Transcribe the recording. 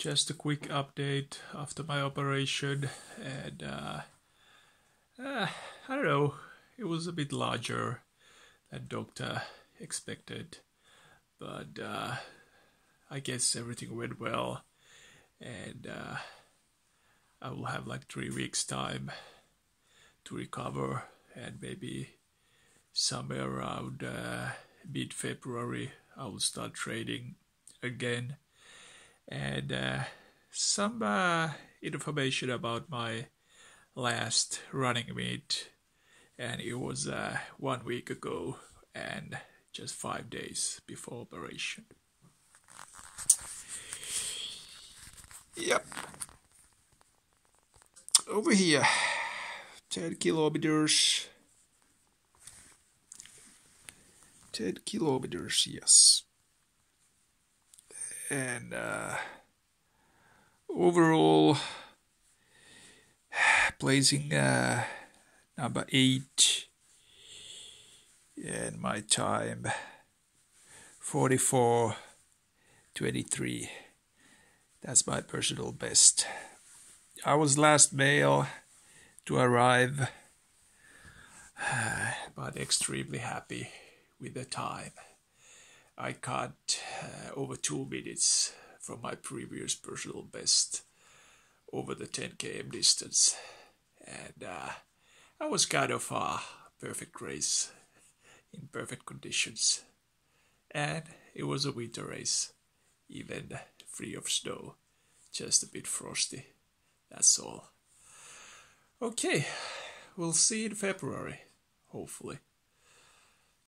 just a quick update after my operation, and uh, uh, I don't know, it was a bit larger than doctor expected, but uh, I guess everything went well, and uh, I will have like three weeks time to recover, and maybe somewhere around uh, mid February I will start trading again and uh, some uh, information about my last running meet. And it was uh, one week ago and just five days before operation. Yep. Over here. 10 kilometers. 10 kilometers yes and uh, overall placing uh, number 8 and my time 44 23 that's my personal best. I was last male to arrive. But extremely happy with the time I cut uh, over two minutes from my previous personal best over the 10 km distance, and uh, I was kind of a perfect race in perfect conditions, and it was a winter race, even free of snow, just a bit frosty. That's all. Okay, we'll see in February, hopefully.